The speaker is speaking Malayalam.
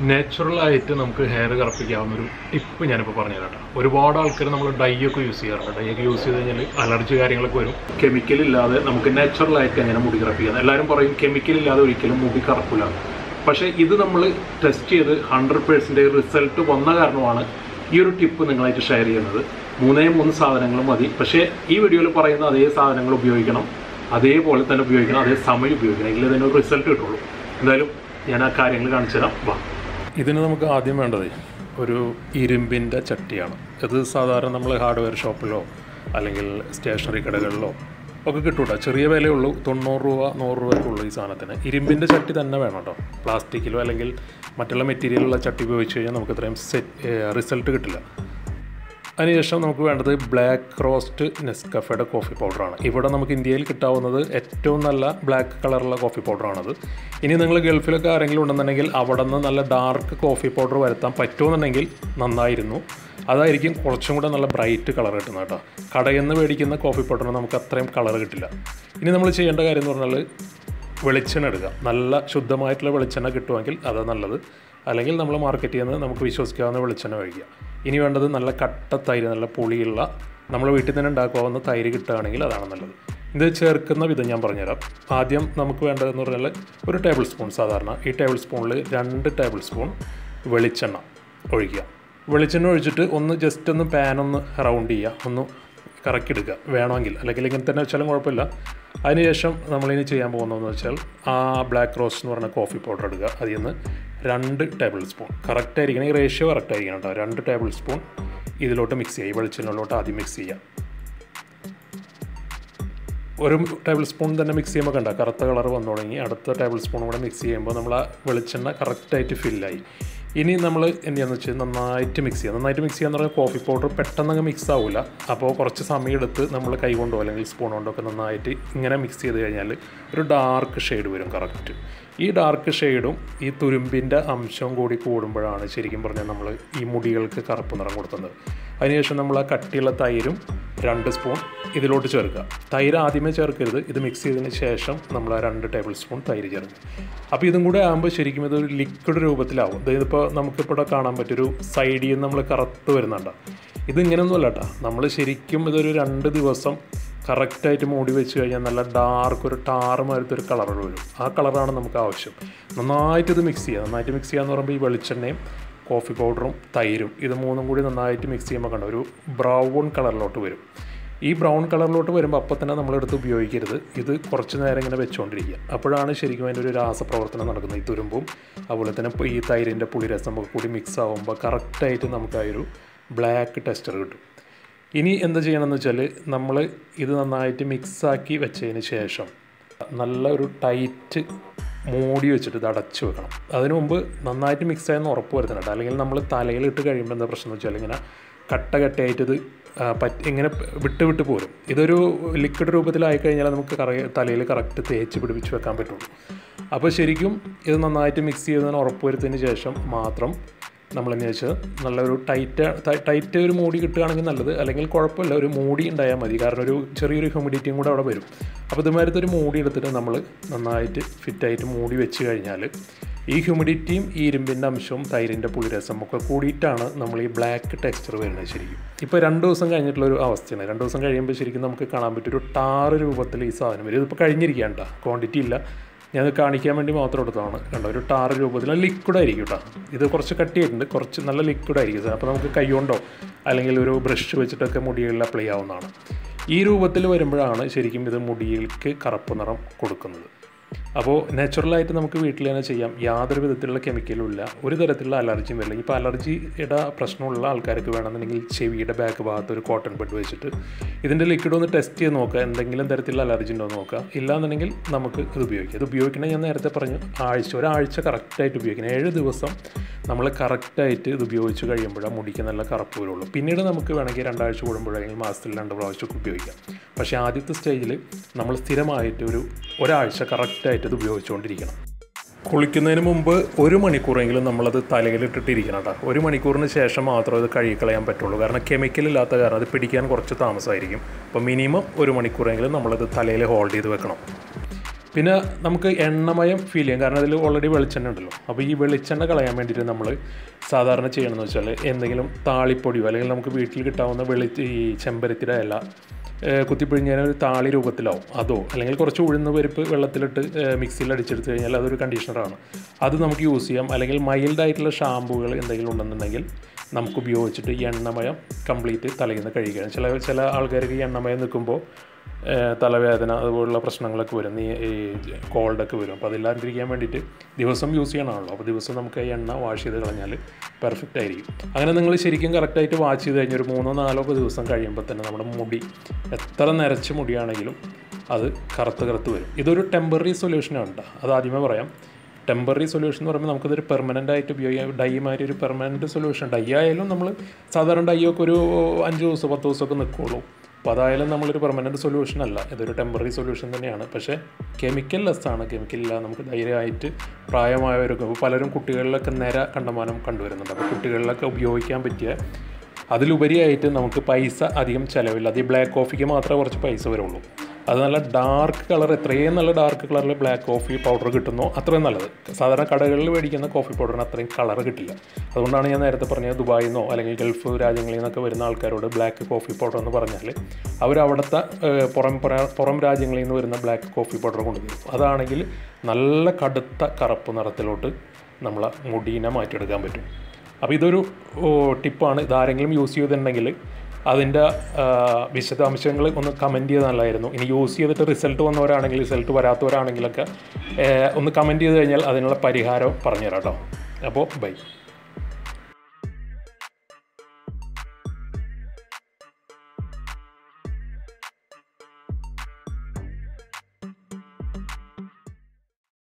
നാച്ചുറലായിട്ട് നമുക്ക് ഹെയർ കറുപ്പിക്കാവുന്ന ഒരു ടിപ്പ് ഞാനിപ്പോൾ പറഞ്ഞു തരാം ഒരുപാട് ആൾക്കാർ നമ്മൾ ഡൈ ഒക്കെ യൂസ് ചെയ്യാറുണ്ട്. ഡൈ ഒക്കെ യൂസ് ചെയ്ത് കഴിഞ്ഞാൽ അലർജി കാര്യങ്ങളൊക്കെ വരും. കെമിക്കൽ ഇല്ലാതെ നമുക്ക് നാച്ചുറലായിട്ട് എങ്ങനെ മുടി കറപ്പിക്കാം. എല്ലാവരും പറയും കെമിക്കൽ ഇല്ലാതെ ഒരിക്കലും മുടി കറപ്പില്ല. പക്ഷേ ഇത് നമ്മൾ ടെസ്റ്റ് ചെയ്ത് ഹൺഡ്രഡ് പേഴ്സന്റേജ് റിസൾട്ട് വന്ന കാരണമാണ് ഈ ഒരു ടിപ്പ് നിങ്ങളായിട്ട് ഷെയർ ചെയ്യുന്നത്. മൂന്നേ മൂന്ന് സാധനങ്ങൾ മതി. പക്ഷേ ഈ വീഡിയോയിൽ പറയുന്ന അതേ സാധനങ്ങൾ ഉപയോഗിക്കണം. അതേപോലെ തന്നെ ഉപയോഗിക്കണം. അതേ സമയം ഉപയോഗിക്കണം. എങ്കിലേ അതിനൊരു റിസൾട്ട് കിട്ടുള്ളൂ. എന്തായാലും ഞാൻ ആ കാര്യങ്ങൾ കാണിച്ചു തരാം വാ. ഇതിന് നമുക്ക് ആദ്യം വേണ്ടത് ഒരു ഇരുമ്പിന്റെ ചട്ടിയാണ്. ഇത് സാധാരണ നമ്മൾ ഹാർഡ്വെയർ ഷോപ്പിലോ അല്ലെങ്കിൽ സ്റ്റേഷനറി കടകളിലോ ഒക്കെ കിട്ടൂട്ടോ. ചെറിയ വിലയുള്ളൂ തൊണ്ണൂറ് രൂപ നൂറ് രൂപയ്ക്കുള്ളൂ ഈ സാധനത്തിന്. ഇരുമ്പിന്റെ ചട്ടി തന്നെ വേണം കേട്ടോ. പ്ലാസ്റ്റിക്കിലോ അല്ലെങ്കിൽ മറ്റുള്ള മെറ്റീരിയലുള്ള ചട്ടി ഉപയോഗിച്ച് കഴിഞ്ഞാൽ നമുക്ക് ഇത്രയും സെറ്റ് റിസൾട്ട് കിട്ടില്ല. അതിനുശേഷം നമുക്ക് വേണ്ടത് ബ്ലാക്ക് റോസ്റ്റ് നെസ്കഫയുടെ കോഫി പൗഡറാണ്. ഇവിടെ നമുക്ക് ഇന്ത്യയിൽ കിട്ടാവുന്നത് ഏറ്റവും നല്ല ബ്ലാക്ക് കളറുള്ള കോഫി പൗഡറാണത്. ഇനി നിങ്ങൾ ഗൾഫിലൊക്കെ ആരെങ്കിലും ഉണ്ടെന്നുണ്ടെങ്കിൽ അവിടെ നിന്ന് നല്ല ഡാർക്ക് കോഫി പൗഡർ വരുത്താൻ പറ്റുമെന്നുണ്ടെങ്കിൽ നന്നായിരുന്നു. അതായിരിക്കും കുറച്ചും കൂടെ നല്ല ബ്രൈറ്റ് കളർ കിട്ടുന്നത് കേട്ടോ. കടയിൽ നിന്ന് മേടിക്കുന്ന കോഫി പൗഡറിന് നമുക്ക് അത്രയും കളർ കിട്ടില്ല. ഇനി നമ്മൾ ചെയ്യേണ്ട കാര്യം എന്ന് പറഞ്ഞാൽ വെളിച്ചെണ്ണ എടുക്കുക നല്ല ശുദ്ധമായിട്ടുള്ള വെളിച്ചെണ്ണ കിട്ടുമെങ്കിൽ അതാണ് നല്ലത്. അല്ലെങ്കിൽ നമ്മൾ മാർക്കറ്റിൽ നിന്ന് നമുക്ക് വിശ്വസിക്കാവുന്ന വെളിച്ചെണ്ണ കഴിക്കുക ഇനി വേണ്ടത് നല്ല കട്ട തൈര് നല്ല പുളിയുള്ള നമ്മൾ വീട്ടിൽ തന്നെ ഉണ്ടാക്കാവുന്ന തൈര് കിട്ടുകയാണെങ്കിൽ അതാണ് നല്ലത്. ഇത് ചേർക്കുന്ന വിധം ഞാൻ പറഞ്ഞുതരാം. ആദ്യം നമുക്ക് വേണ്ടതെന്ന് പറഞ്ഞാൽ ഒരു ടേബിൾ സ്പൂൺ സാധാരണ. ഈ ടേബിൾ സ്പൂണിൽ രണ്ട് ടേബിൾ സ്പൂൺ വെളിച്ചെണ്ണ ഒഴിക്കുക. വെളിച്ചെണ്ണ ഒഴിച്ചിട്ട് ഒന്ന് ജസ്റ്റ് ഒന്ന് പാൻ ഒന്ന് റൗണ്ട് ചെയ്യുക. ഒന്ന് കറക്കിയെടുക്കുക വേണമെങ്കിൽ. അല്ലെങ്കിൽ ഇങ്ങനെ തന്നെ വെച്ചാലും കുഴപ്പമില്ല. അതിനുശേഷം നമ്മളിനി ചെയ്യാൻ പോകുന്നതെന്ന് വെച്ചാൽ ആ ബ്ലാക്ക് റോസ് എന്ന് പറഞ്ഞ കോഫി പൗഡർ എടുക്കുക അതിൽ നിന്ന് രണ്ട് ടേബിൾ സ്പൂൺ കറക്റ്റ് ആയിരിക്കണം. ഈ റേഷ്യോ കറക്റ്റ് ആയിരിക്കണം കേട്ടോ രണ്ട് ടേബിൾ സ്പൂൺ ഇതിലോട്ട് മിക്സ് ചെയ്യുക. ഈ വെളിച്ചെണ്ണയിലോട്ട് ആദ്യം മിക്സ് ചെയ്യുക. ഒരു ടേബിൾ സ്പൂൺ തന്നെ മിക്സ് ചെയ്യുമ്പോൾ കണ്ട? കറുത്ത കളർ വന്നു തുടങ്ങി. അടുത്ത ടേബിൾ സ്പൂൺ കൂടെ മിക്സ് ചെയ്യുമ്പോൾ നമ്മൾ ആ വെളിച്ചെണ്ണ കറക്റ്റായിട്ട് ഫില്ലായി ഇനി നമ്മൾ എന്താണെന്ന് വെച്ചാൽ നന്നായിട്ട് മിക്സ് ചെയ്യുക നന്നായിട്ട് മിക്സ് ചെയ്യാന്ന് പറഞ്ഞാൽ കോഫി പൗഡർ പെട്ടെന്ന് അങ്ങ് മിക്സ് ആവില്ല അപ്പോൾ കുറച്ച് സമയം എടുത്ത് നമ്മൾ കൈ കൊണ്ടോ അല്ലെങ്കിൽ സ്പൂൺ കൊണ്ടോ ഒക്കെ നന്നായിട്ട് ഇങ്ങനെ മിക്സ് ചെയ്ത് കഴിഞ്ഞാൽ ഒരു ഡാർക്ക് ഷെയ്ഡ് വരും കറക്റ്റ് ഈ ഡാർക്ക് ഷെയ്ഡും ഈ തുരുമ്പിന്റെ അംശവും കൂടി കൂടുമ്പോഴാണ് ശരിക്കും പറഞ്ഞാൽ നമ്മൾ ഈ മുടികൾക്ക് കറുപ്പ് നിറം കൊടുക്കുന്നത്. അതിനുശേഷം നമ്മൾ ആ കട്ടിയുള്ള തൈരും രണ്ട് സ്പൂൺ ഇതിലോട്ട് ചേർക്കുക. തൈര് ആദ്യമേ ചേർക്കരുത്. ഇത് മിക്സ് ചെയ്തതിന് ശേഷം നമ്മൾ ആ രണ്ട് ടേബിൾ സ്പൂൺ തൈര് ചേർക്കും. അപ്പോൾ ഇതും കൂടെ ആകുമ്പോൾ ശരിക്കും ഇതൊരു ലിക്വിഡ് രൂപത്തിലാവും. അതായത് ഇപ്പോൾ നമുക്കിപ്പോൾ കാണാൻ പറ്റൊരു സൈഡിൽ നിന്ന് നമ്മൾ കറുത്ത് വരുന്നുണ്ട്. ഇതിങ്ങനെയൊന്നുമല്ല കേട്ടോ നമ്മൾ ശരിക്കും ഇതൊരു രണ്ട് ദിവസം കറക്റ്റായിട്ട് മൂടി വെച്ച് കഴിഞ്ഞാൽ നല്ല ഡാർക്ക് ഒരു ടാറ് മാരത്തെ ഒരു കളർ വരും. ആ കളറാണ് നമുക്ക് ആവശ്യം. നന്നായിട്ട് ഇത് മിക്സ് ചെയ്യുക നന്നായിട്ട് മിക്സ് ചെയ്യുക എന്ന് പറയുമ്പോൾ ഈ വെളിച്ചെണ്ണയും കോഫി പൗഡറും തൈരും ഇത് മൂന്നും കൂടി നന്നായിട്ട് മിക്സ് ചെയ്യുമ്പോൾ കണ്ട ഒരു ബ്രൗൺ കളറിലോട്ട് വരും. ഈ ബ്രൗൺ കളറിലോട്ട് വരുമ്പോൾ അപ്പോൾ തന്നെ നമ്മളെടുത്ത് ഉപയോഗിക്കരുത്. ഇത് കുറച്ച് നേരം ഇങ്ങനെ വെച്ചുകൊണ്ടിരിക്കുക അപ്പോഴാണ് ശരിക്കും അതിന്റെ ഒരു രാസപ്രവർത്തനം നടക്കുന്നത്. ഈ തുരുമ്പും അതുപോലെ തന്നെ ഈ തൈരിന്റെ പുളിരസം ഒക്കെ കൂടി മിക്സ് ആകുമ്പോൾ കറക്റ്റായിട്ട് നമുക്ക് ആ ഒരു ബ്ലാക്ക് ടെസ്റ്റർ കിട്ടും. ഇനി എന്താ ചെയ്യണമെന്ന് വെച്ചാൽ നമ്മൾ ഇത് നന്നായിട്ട് മിക്സാക്കി വെച്ചതിന് ശേഷം നല്ല ഒരു ടൈറ്റ് മൂടി വെച്ചിട്ട് ഇത് അടച്ചു വെക്കണം. അതിനു മുമ്പ് നന്നായിട്ട് മിക്സ് ആയെന്ന് ഉറപ്പ് വരുത്തണം അല്ലെങ്കിൽ നമ്മൾ തലയിലിട്ട് കഴിയുമ്പോൾ എന്താ പ്രശ്നം വെച്ചാൽ ഇങ്ങനെ കട്ട കട്ടയായിട്ട് പറ്റ് ആ, പറ്റി ഇങ്ങനെ വിട്ട് വിട്ട് പോരും. ഇതൊരു ലിക്വിഡ് രൂപത്തിലായി കഴിഞ്ഞാൽ നമുക്ക് കറ തലയിൽ കറക്റ്റ് തേച്ച് പിടിപ്പിച്ച് വെക്കാൻ പറ്റുള്ളൂ. അപ്പോൾ ശരിക്കും ഇത് നന്നായിട്ട് മിക്സ് ചെയ്തതിന് ഉറപ്പ് വരുത്തതിന് ശേഷം മാത്രം നമ്മൾ എന്ന് വെച്ചാൽ നല്ലൊരു ടൈറ്റ് ടൈറ്റ് ഒരു മൂടി കിട്ടുകയാണെങ്കിൽ നല്ലത്. അല്ലെങ്കിൽ കുഴപ്പമില്ല ഒരു മൂടി ഉണ്ടായാൽ മതി. കാരണം ഒരു ചെറിയൊരു ഹ്യൂമിഡിറ്റിയും കൂടെ അവിടെ വരും. അപ്പോൾ ഇതുമാരത്തെ ഒരു മൂടി എടുത്തിട്ട് നമ്മൾ നന്നായിട്ട് ഫിറ്റായിട്ട് മൂടി വെച്ച് കഴിഞ്ഞാൽ ഈ ഹ്യൂമിഡിറ്റിയും ഈ ഇരുമ്പിന്റെ അംശവും തൈരിന്റെ പുളിരസം ഒക്കെ കൂടിയിട്ടാണ് നമ്മൾ ഈ ബ്ലാക്ക് ടെക്സ്ചർ വരുന്നത് ശരിക്കും. ഇപ്പോൾ രണ്ട് ദിവസം കഴിഞ്ഞിട്ടുള്ള ഒരു അവസ്ഥയാണ്. രണ്ട് ദിവസം കഴിയുമ്പോൾ ശരിക്കും നമുക്ക് കാണാൻ പറ്റും ഒരു ടാറ് രൂപത്തിൽ ഈ സാധനം വരും. ഇതിപ്പോൾ കഴിഞ്ഞിരിക്കുകയാണ് ക്വാണ്ടിറ്റി ഇല്ല. ഞാൻ കാണിക്കാൻ വേണ്ടി മാത്രം എടുത്തതാണ്. കണ്ടോ ഒരു ടാർ രൂപത്തിൽ. ലിക്വിഡ് ആയിരിക്കും കേട്ടോ ഇത് കുറച്ച് കട്ടിയായിട്ടുണ്ട്. കുറച്ച് നല്ല ലിക്വിഡ് ആയിരിക്കും സാർ. അപ്പോൾ നമുക്ക് കൈ കൊണ്ടോ അല്ലെങ്കിൽ ഒരു ബ്രഷ് വെച്ചിട്ടൊക്കെ മുടികളിൽ അപ്ലൈ ആവുന്നതാണ്. ഈ രൂപത്തിൽ വരുമ്പോഴാണ് ശരിക്കും ഇത് മുടികൾക്ക് കറുപ്പ് നിറം കൊടുക്കുന്നത്. അപ്പോൾ നാച്ചുറലായിട്ട് നമുക്ക് വീട്ടിൽ തന്നെ ചെയ്യാം. യാതൊരു വിധത്തിലുള്ള കെമിക്കലും ഇല്ല. ഒരു തരത്തിലുള്ള അലർജിയും വരില്ല ഇപ്പോൾ അലർജിയുടെ പ്രശ്നമുള്ള ആൾക്കാർക്ക് വേണമെന്നുണ്ടെങ്കിൽ ചെവിയുടെ ബാക്ക് ഭാഗത്ത് ഒരു കോട്ടൺ ബെഡ് വെച്ചിട്ട് ഇതിന്റെ ലിക്വിഡ് ഒന്ന് ടെസ്റ്റ് ചെയ്ത് നോക്കുക. എന്തെങ്കിലും തരത്തിലുള്ള അലർജി ഉണ്ടോ എന്ന് നോക്കുക. ഇല്ലാന്നുണ്ടെങ്കിൽ നമുക്ക് ഇത് ഉപയോഗിക്കാം. ഇത് ഉപയോഗിക്കണമെങ്കിൽ ഞാൻ നേരത്തെ പറഞ്ഞു. ആഴ്ച ഒരാഴ്ച കറക്റ്റായിട്ട് ഉപയോഗിക്കണം. ഏഴ് ദിവസം നമ്മൾ കറക്റ്റായിട്ട് ഇത് ഉപയോഗിച്ച് കഴിയുമ്പോഴാണ് മുടിക്ക് നല്ല കറുപ്പ് വരുള്ളൂ. പിന്നീട് നമുക്ക് വേണമെങ്കിൽ രണ്ടാഴ്ച കൂടുമ്പോഴെങ്കിൽ മാസത്തിൽ രണ്ട് പ്രാവശ്യമൊക്കെ ഉപയോഗിക്കാം. പക്ഷേ ആദ്യത്തെ സ്റ്റേജിൽ നമ്മൾ സ്ഥിരമായിട്ട് ഒരു ഒരാഴ്ച കറക്റ്റായിട്ട് ഇത് ഉപയോഗിച്ചുകൊണ്ടിരിക്കണം. കുളിക്കുന്നതിന് മുമ്പ് ഒരു മണിക്കൂറെങ്കിലും നമ്മളത് തലയിലിട്ടിട്ടിരിക്കണം കേട്ടോ ഒരു മണിക്കൂറിന് ശേഷം മാത്രമേ അത് കഴുകിക്കളയാൻ പറ്റുള്ളൂ. കാരണം കെമിക്കൽ ഇല്ലാത്ത കാരണം അത് പിടിക്കാൻ കുറച്ച് താമസമായിരിക്കും. അപ്പോൾ മിനിമം ഒരു മണിക്കൂറെങ്കിലും നമ്മളത് തലയിൽ ഹോൾഡ് ചെയ്ത് വെക്കണം. പിന്നെ നമുക്ക് എണ്ണമയം ഫീൽ ചെയ്യാം. കാരണം അതിൽ ഓൾറെഡി വെളിച്ചെണ്ണ ഉണ്ടല്ലോ. അപ്പോൾ ഈ വെളിച്ചെണ്ണ കളയാൻ വേണ്ടിയിട്ട് നമ്മൾ സാധാരണ ചെയ്യണമെന്ന് വെച്ചാൽ എന്തെങ്കിലും താളിപ്പൊടിയോ അല്ലെങ്കിൽ നമുക്ക് വീട്ടിൽ കിട്ടാവുന്ന വെളി ഈ ചെമ്പരത്തിയുടെ ഇല കുത്തിപ്പിഴിഞ്ഞാൽ ഒരു താളി രൂപത്തിലാവും. അതോ അല്ലെങ്കിൽ കുറച്ച് ഉഴുന്ന പരിപ്പ് വെള്ളത്തിലിട്ട് മിക്സിയിൽ അടിച്ചെടുത്ത് കഴിഞ്ഞാൽ അതൊരു കണ്ടീഷണറാണ് അത് നമുക്ക് യൂസ് ചെയ്യാം. അല്ലെങ്കിൽ മൈൽഡായിട്ടുള്ള ഷാമ്പുകൾ എന്തെങ്കിലും ഉണ്ടെന്നുണ്ടെങ്കിൽ നമുക്ക് ഉപയോഗിച്ചിട്ട് ഈ എണ്ണമയം കംപ്ലീറ്റ് തലയിൽ നിന്ന് കഴുകണം ചില ചില ആൾക്കാർക്ക് ഈ എണ്ണമയം നിൽക്കുമ്പോൾ തലവേദന അതുപോലുള്ള പ്രശ്നങ്ങളൊക്കെ വരും. നീ ഈ കോൾഡൊക്കെ വരും. അപ്പോൾ അതില്ലാതിരിക്കാൻ വേണ്ടിയിട്ട് ദിവസം യൂസ് ചെയ്യണമല്ലോ അപ്പോൾ ദിവസം നമുക്ക് ഈ എണ്ണ വാഷ് ചെയ്ത് കളഞ്ഞാൽ പെർഫെക്റ്റ് ആയിരിക്കും. അങ്ങനെ നിങ്ങൾ ശരിക്കും കറക്റ്റായിട്ട് വാഷ് ചെയ്ത് കഴിഞ്ഞാൽ ഒരു മൂന്നോ നാലോ ദിവസം കഴിയുമ്പോൾ തന്നെ നമ്മുടെ മുടി എത്ര നരച്ച മുടിയാണെങ്കിലും അത് കറുത്ത് കറുത്ത് വരും. ഇതൊരു ടെമ്പററി സൊല്യൂഷനാണ് കേട്ടോ. അത് ആദ്യമേ പറയാം. ടെമ്പററി സൊല്യൂഷൻ എന്ന് പറയുമ്പോൾ നമുക്കിതൊരു പെർമനന്റ് ആയിട്ട് ഉപയോഗിക്കാം. ഡൈ മാതിരി ഒരു പെർമനന്റ് സൊല്യൂഷൻ ഡൈ ആയാലും നമ്മൾ സാധാരണ ഡൈ ഒക്കെ ഒരു അഞ്ച് ദിവസം പത്ത് ദിവസമൊക്കെ നിൽക്കുള്ളൂ അപ്പോൾ അതായാലും നമ്മളൊരു പെർമനന്റ് സൊല്യൂഷൻ അല്ല. ഇതൊരു ടെമ്പററി സൊല്യൂഷൻ തന്നെയാണ്. പക്ഷേ കെമിക്കൽ ലെസ് ആണ്. കെമിക്കൽ ഇല്ല നമുക്ക് ധൈര്യമായിട്ട് പ്രായമായവരൊക്കെ പലരും കുട്ടികളിലൊക്കെ നേരെ കണ്ടമാനം കണ്ടുവരുന്നുണ്ട്. അപ്പോൾ കുട്ടികളിലൊക്കെ ഉപയോഗിക്കാൻ പറ്റിയ അതിലുപരിയായിട്ട് നമുക്ക് പൈസ അധികം ചിലവില്ല. അത് ഈ ബ്ലാക്ക് കോഫിക്ക് മാത്രമേ കുറച്ച് പൈസ വരുള്ളൂ. അത് നല്ല ഡാർക്ക് കളർ എത്രയും നല്ല ഡാർക്ക് കളറിൽ ബ്ലാക്ക് കോഫി പൗഡർ കിട്ടുന്നു. അത്രയും നല്ലത്. സാധാരണ കടകളിൽ മേടിക്കുന്ന കോഫി പൗഡറിന് അത്രയും കളർ കിട്ടില്ല. അതുകൊണ്ടാണ് ഞാൻ നേരത്തെ പറഞ്ഞത് ദുബായിൽ നിന്നോ അല്ലെങ്കിൽ ഗൾഫ് രാജ്യങ്ങളിൽ നിന്നൊക്കെ വരുന്ന ആൾക്കാരോട് ബ്ലാക്ക് കോഫി പൗഡർ എന്ന് പറഞ്ഞാൽ അവർ അവിടുത്തെ പുറം പുറം രാജ്യങ്ങളിൽ നിന്ന് വരുന്ന ബ്ലാക്ക് കോഫി പൗഡർ കൊണ്ടുവരും. അതാണെങ്കിൽ നല്ല കടുത്ത കറുപ്പ് നിറത്തിലോട്ട് നമ്മളെ മുടീനെ മാറ്റിയെടുക്കാൻ പറ്റും. അപ്പോൾ ഇതൊരു ടിപ്പാണ് ഇതാരെങ്കിലും യൂസ് ചെയ്തിട്ടുണ്ടെങ്കിൽ അതിന്റെ വിശദാംശങ്ങൾ ഒന്ന് കമന്റ് ചെയ്ത് നല്ലതായിരുന്നു ഇനി യൂസ് ചെയ്തിട്ട് റിസൾട്ട് വന്നവരാണെങ്കിൽ റിസൾട്ട് വരാത്തവരാണെങ്കിലൊക്കെ ഒന്ന് കമന്റ് ചെയ്ത് കഴിഞ്ഞാൽ അതിനുള്ള പരിഹാരം പറഞ്ഞുതരാം കേട്ടോ അപ്പോൾ ബൈ